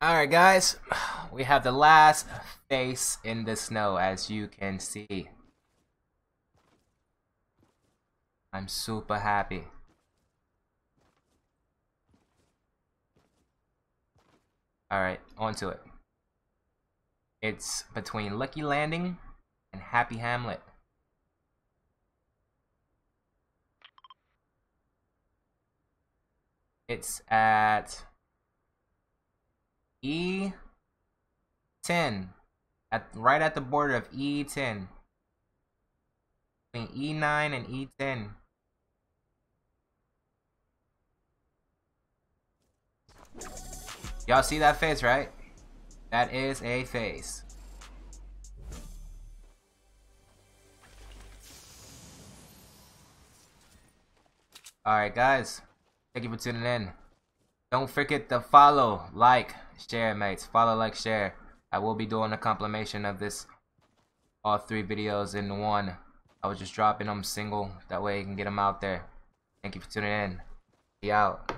Alright guys, we have the last face in the snow as you can see. I'm super happy. Alright, on to it. It's between Lucky Landing and Happy Hamlet. It's at E10 at right at the border of E10 between E9 and E10 Y'all see that face, right? That is a face. Alright guys, thank you for tuning in. Don't forget to follow, like, share mates. Follow, like, share. I will be doing a compilation of this, all three videos in one. I was just dropping them single, that way you can get them out there. Thank you for tuning in. Be out.